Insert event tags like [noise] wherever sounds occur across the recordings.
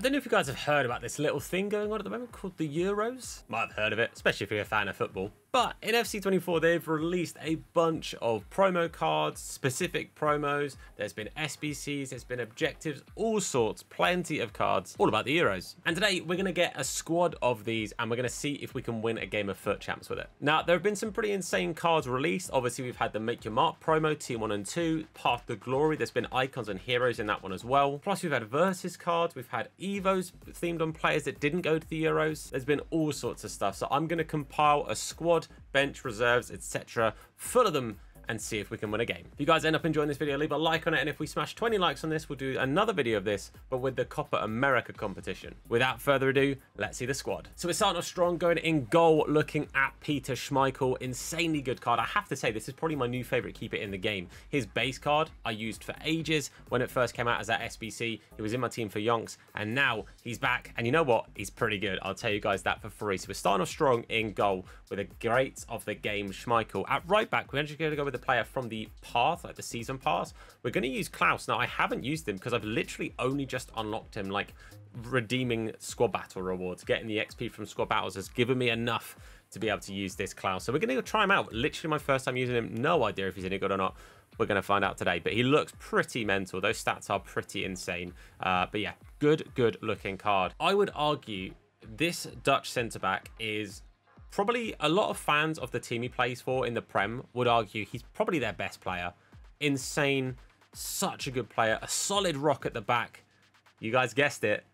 I don't know if you guys have heard about this little thing going on at the moment called the Euros. Might have heard of it, especially if you're a fan of football. But in FC24, they've released a bunch of promo cards, specific promos. There's been SBCs, there's been objectives, all sorts, plenty of cards, all about the Euros. And today we're going to get a squad of these and we're going to see if we can win a game of FUT Champs with it. Now, there have been some pretty insane cards released. Obviously, we've had the Make Your Mark promo, Team 1 and 2, Path to Glory. There's been icons and heroes in that one as well. Plus, we've had Versus cards, we've had Evos themed on players that didn't go to the Euros. There's been all sorts of stuff. So I'm going to compile a squad bench, reserves, etc. Full of them and see if we can win a game. If you guys end up enjoying this video, leave a like on it, and if we smash 20 likes on this, we'll do another video of this, but with the Copa America competition. Without further ado, let's see the squad. So we're starting off strong, going in goal, looking at Peter Schmeichel. Insanely good card. I have to say, this is probably my new favorite keeper in the game. His base card, I used for ages when it first came out as that SBC. He was in my team for Yonks, and now he's back, and you know what? He's pretty good. I'll tell you guys that for free. So we're starting off strong in goal with a great of the game Schmeichel. At right back, we're actually going to go with the player from the path, like the season pass. We're going to use Klaus. Now, I haven't used him because I've literally only just unlocked him, like redeeming squad battle rewards. Getting the XP from squad battles has given me enough to be able to use this Klaus. So we're going to try him out. Literally my first time using him. No idea if he's any good or not. We're going to find out today. But he looks pretty mental. Those stats are pretty insane. Uh, but yeah, good, good looking card. I would argue this Dutch centre-back is probably a lot of fans of the team he plays for in the Prem would argue he's probably their best player. Insane, such a good player, a solid rock at the back. You guys guessed it.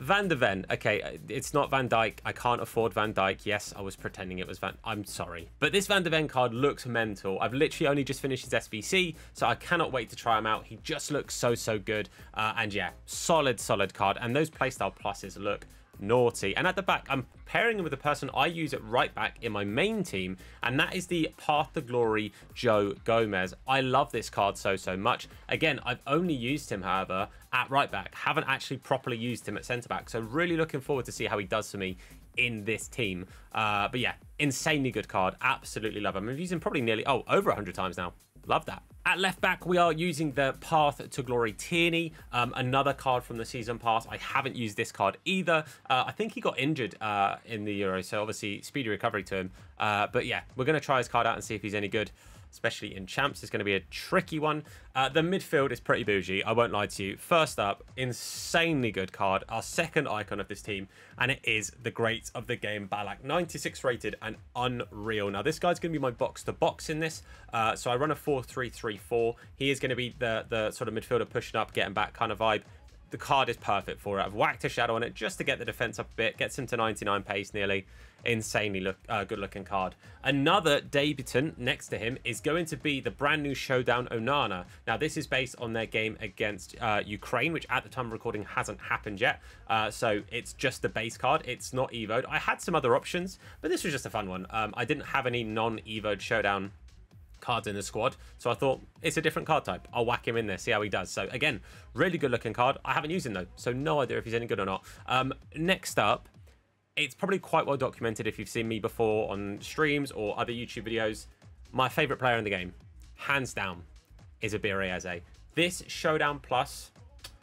Van de Ven. Okay, it's not Van Dijk. I can't afford Van Dijk. Yes, I was pretending it was Van... I'm sorry. But this Van de Ven card looks mental. I've literally only just finished his SBC, so I cannot wait to try him out. He just looks so, so good. Uh, and yeah, solid, solid card. And those playstyle pluses look naughty. And at the back, I'm pairing him with the person I use at right back in my main team, and that is the Path to Glory Joe Gomez. I love this card so, so much. Again, I've only used him, however, at right back. Haven't actually properly used him at centre back, so really looking forward to see how he does for me in this team. Uh, but yeah, insanely good card. Absolutely love him. I've used him probably nearly, oh, over 100 times now. Love that. At left back, we are using the Path to Glory Tierney, um, another card from the season pass. I haven't used this card either. Uh, I think he got injured uh, in the Euro, so obviously speedy recovery to him. Uh, but yeah, we're going to try his card out and see if he's any good especially in champs. It's going to be a tricky one. Uh, the midfield is pretty bougie, I won't lie to you. First up, insanely good card, our second icon of this team, and it is the great of the game, Ballack. 96 rated and unreal. Now, this guy's going to be my box-to-box -box in this, uh, so I run a 4-3-3-4. He is going to be the, the sort of midfielder pushing up, getting back kind of vibe the card is perfect for it. I've whacked a shadow on it just to get the defense up a bit. Gets him to 99 pace nearly insanely look uh, good looking card. Another debutant next to him is going to be the brand new Showdown Onana. Now this is based on their game against uh, Ukraine, which at the time of recording hasn't happened yet. Uh, so it's just the base card. It's not evoed. I had some other options, but this was just a fun one. Um, I didn't have any non-evoed Showdown cards in the squad. So I thought it's a different card type. I'll whack him in there, see how he does. So again, really good looking card. I haven't used him though, so no idea if he's any good or not. Um, next up it's probably quite well documented if you've seen me before on streams or other YouTube videos. My favorite player in the game, hands down, is Eberechi Eze. This Showdown Plus,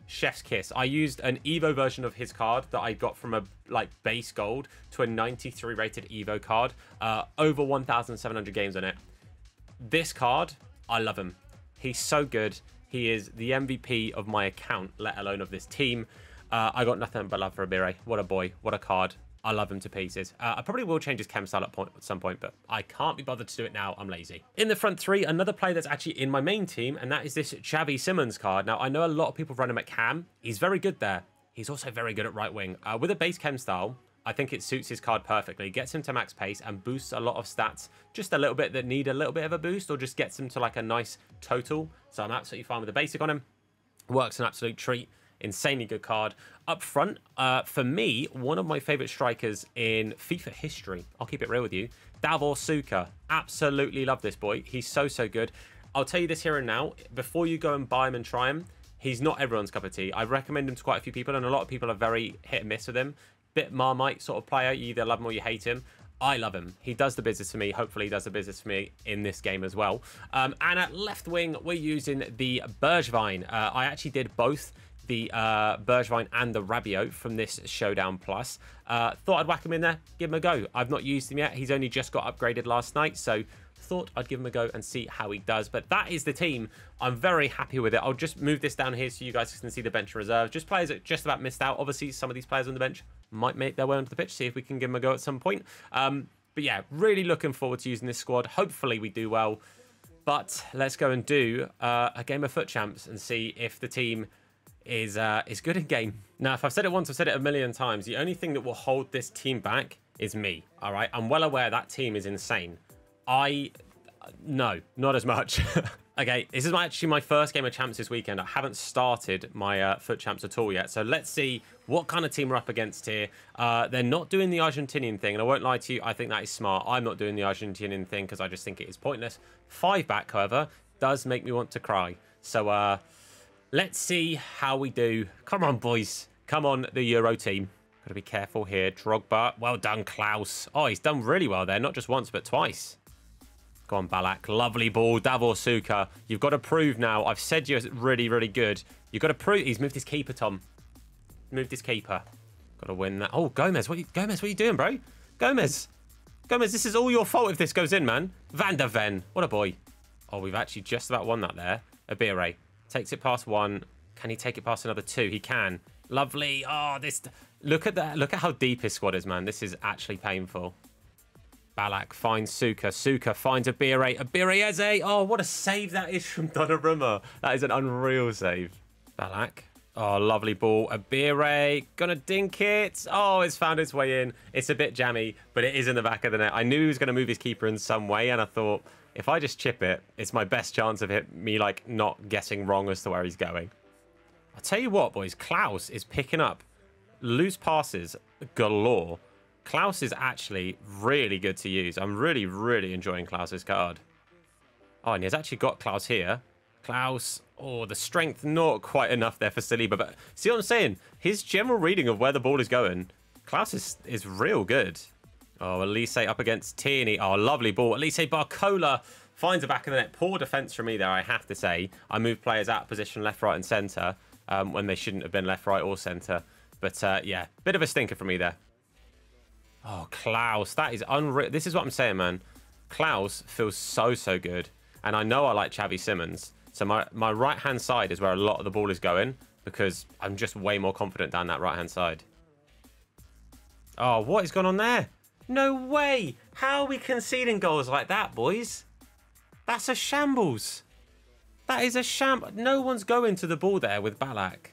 Chef's Kiss. I used an Evo version of his card that I got from a like base gold to a 93 rated Evo card. Uh, over 1,700 games on it. This card, I love him. He's so good. He is the MVP of my account, let alone of this team. Uh, I got nothing but love for Abire. What a boy. What a card. I love him to pieces. Uh, I probably will change his chem style at, point, at some point, but I can't be bothered to do it now. I'm lazy. In the front three, another player that's actually in my main team, and that is this Xavi Simons card. Now, I know a lot of people run him at cam. He's very good there. He's also very good at right wing. Uh, with a base chem style, I think it suits his card perfectly. Gets him to max pace and boosts a lot of stats just a little bit that need a little bit of a boost or just gets him to like a nice total. So I'm absolutely fine with the basic on him. Works an absolute treat insanely good card. Up front, uh, for me, one of my favorite strikers in FIFA history. I'll keep it real with you. Davor Suker. Absolutely love this boy. He's so, so good. I'll tell you this here and now. Before you go and buy him and try him, he's not everyone's cup of tea. I recommend him to quite a few people, and a lot of people are very hit and miss with him. Bit Marmite sort of player. You either love him or you hate him. I love him. He does the business for me. Hopefully, he does the business for me in this game as well. Um, and at left wing, we're using the Bergwijn. Uh, I actually did both the uh, Bergwijn and the Rabiot from this Showdown Plus. Uh, thought I'd whack him in there, give him a go. I've not used him yet. He's only just got upgraded last night, so thought I'd give him a go and see how he does. But that is the team. I'm very happy with it. I'll just move this down here so you guys can see the bench reserve. Just players that just about missed out. Obviously, some of these players on the bench might make their way onto the pitch. See if we can give them a go at some point. Um, but yeah, really looking forward to using this squad. Hopefully we do well. But let's go and do uh, a game of FUT champs and see if the team is uh, is good in game. Now, if I've said it once, I've said it a million times. The only thing that will hold this team back is me. All right, I'm well aware that team is insane. I no, not as much. [laughs] okay, this is my, actually my first game of champs this weekend. I haven't started my uh, FUT champs at all yet. So let's see what kind of team we're up against here. Uh, they're not doing the Argentinian thing, and I won't lie to you, I think that is smart. I'm not doing the Argentinian thing because I just think it is pointless. Five back, however, does make me want to cry. So uh, let's see how we do. Come on, boys. Come on, the Euro team. Got to be careful here. Drogba. Well done, Klaus. Oh, he's done really well there. Not just once, but twice. Go on, Ballack. Lovely ball. Davor Suker. You've got to prove now. I've said you're really, really good. You've got to prove. He's moved his keeper, Tom. Moved his keeper. Got to win that. Oh, Gomez. What you, Gomez, what are you doing, bro? Gomez. Gomez, this is all your fault if this goes in, man. Van de Ven. What a boy. Oh, we've actually just about won that there. Abire takes it past one. Can he take it past another two? He can. Lovely. Oh, this. Look at that. Look at how deep his squad is, man. This is actually painful. Ballack finds Suker. Suker finds Abire. Abire Eze. Oh, what a save that is from Donnarumma. That is an unreal save. Ballack. Oh, lovely ball. Abire. Gonna dink it. Oh, it's found its way in. It's a bit jammy, but it is in the back of the net. I knew he was going to move his keeper in some way, and I thought, if I just chip it, it's my best chance of hit me, like, not guessing wrong as to where he's going. I'll tell you what, boys. Klaus is picking up loose passes galore. Klaus is actually really good to use. I'm really, really enjoying Klaus's card. Oh, and he's actually got Klaus here. Klaus, oh, the strength not quite enough there for Saliba. But see what I'm saying? His general reading of where the ball is going, Klaus is, is real good. Oh, Olise up against Tierney. Oh, lovely ball. Olise Barcola finds the back of the net. Poor defence from me there, I have to say. I move players out of position left, right and centre um, when they shouldn't have been left, right or centre. But uh, yeah, bit of a stinker for me there. Oh, Klaus, that is unreal. This is what I'm saying, man. Klaus feels so, so good. And I know I like Xavi Simons. So my, my right-hand side is where a lot of the ball is going because I'm just way more confident down that right-hand side. Oh, what is going on there? No way. How are we conceding goals like that, boys? That's a shambles. That is a sham. No one's going to the ball there with Ballack.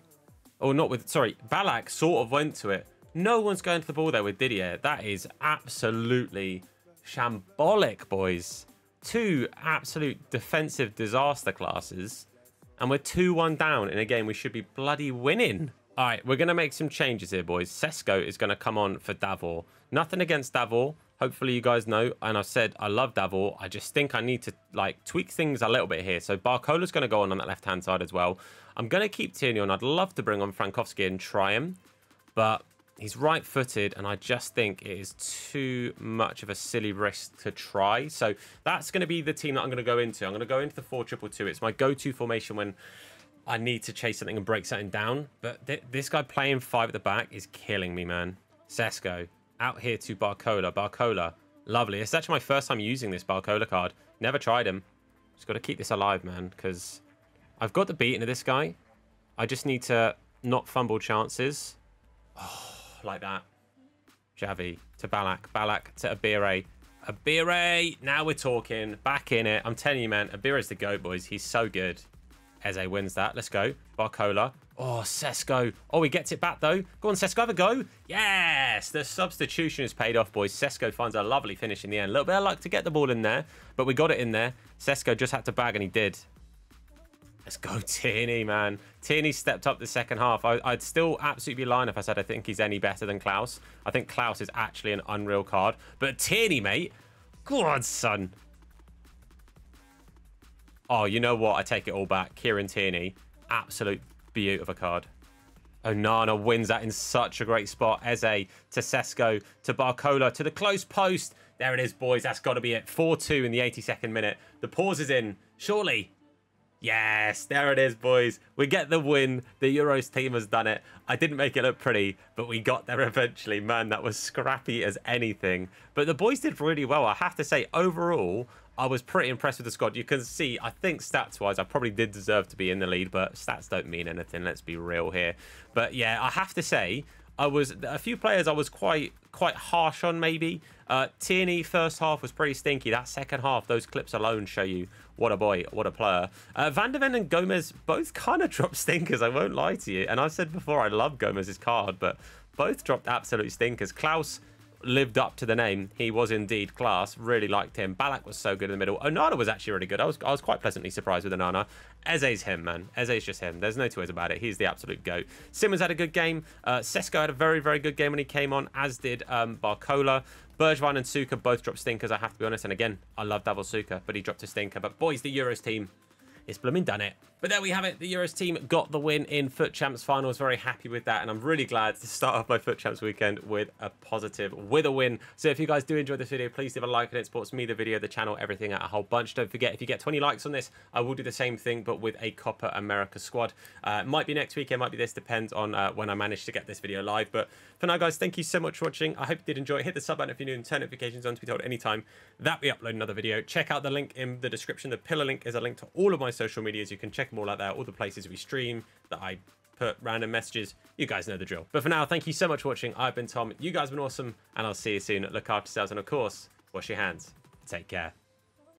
Or not with, sorry, Ballack sort of went to it. No one's going to the ball there with Didier. That is absolutely shambolic, boys. Two absolute defensive disaster classes. And we're 2-1 down in a game we should be bloody winning. All right, we're going to make some changes here, boys. Sesko is going to come on for Davor. Nothing against Davor. Hopefully you guys know. And I've said I love Davor. I just think I need to like tweak things a little bit here. So Barcola's going to go on on that left-hand side as well. I'm going to keep Tierney on. I'd love to bring on Frankowski and try him. But He's right-footed, and I just think it is too much of a silly risk to try. So that's going to be the team that I'm going to go into. I'm going to go into the 4-2-2. It's my go-to formation when I need to chase something and break something down. But th this guy playing five at the back is killing me, man. Sesko out here to Barcola. Barcola, lovely. It's actually my first time using this Barcola card. Never tried him. Just got to keep this alive, man, because I've got the beating of this guy. I just need to not fumble chances. Oh like that. Javi to Ballack. Ballack to Abire. Abire. Now we're talking. Back in it. I'm telling you, man. Abire's the GOAT, boys. He's so good. Eze wins that. Let's go. Barcola. Oh, Sesko. Oh, he gets it back, though. Go on, Sesko. Have a go. Yes. The substitution has paid off, boys. Sesko finds a lovely finish in the end. A little bit of luck to get the ball in there, but we got it in there. Sesko just had to bag, and he did. Let's go [laughs] Tierney, man. Tierney stepped up the second half. I, would still absolutely be lying if I said I think he's any better than Klaus. I think Klaus is actually an unreal card. But Tierney, mate, God, son. Oh, you know what? I take it all back. Kieran Tierney, absolute beaut of a card. Onana wins that in such a great spot. Eze to Sesko to Barcola to the close post. There it is, boys. That's got to be it. 4-2 in the 82nd minute. The pause is in. Surely Yes, there it is, boys. We get the win. The Euros team has done it. I didn't make it look pretty, but we got there [laughs] eventually. Man, that was scrappy as anything. But the boys did really well. I have to say, overall, I was pretty impressed with the squad. You can see, I think stats-wise, I probably did deserve to be in the lead, but stats don't mean anything. Let's be real here. But yeah, I have to say, I was a few players I was quite quite harsh on maybe. Uh, Tierney first half was pretty stinky. That second half, those clips alone show you what a boy, what a player. Uh, Van de Ven and Gomez both kind of [laughs] dropped stinkers. I won't lie to you. And I've said before I love Gomez's card, but both dropped absolute stinkers. Klaus lived up to the name. He was indeed class. Really liked him. Ballack was so good in the middle. Onana was actually really good. I was I was quite pleasantly surprised with Onana. Eze's him, man. Eze's just him. There's no two ways about it. He's the absolute goat. Simons had a good game. Uh, Sesko had a very, very good game when he came on, as did um, Barcola. Bergwijn and Suker both dropped stinkers, I have to be honest. And again, I love Davor Suker, but he dropped a stinker. But boys, the Euros team it's blooming done it. But there we have it. The Euros team got the win in FUT Champs finals. Very happy with that. And I'm really glad to start off my FUT Champs weekend with a positive, with a win. So if you guys do enjoy this video, please leave a like and it supports me, the video, the channel, everything a whole bunch. Don't forget, if you get 20 likes on this, I will do the same thing, but with a Copa America squad. Uh, might be next week, it might be this, depends on uh, when I manage to get this video live. But for now, guys, thank you so much for watching. I hope you did enjoy. It. Hit the sub button if you're new and turn notifications on to be told anytime that we upload another video. Check out the link in the description. The pillar link is a link to all of my social medias. You can check them all out there, all the places we stream, that I put random messages. You guys know the drill. But for now, thank you so much for watching. I've been Tom. You guys have been awesome, and I'll see you soon. Look after yourselves, and of course, wash your hands. Take care.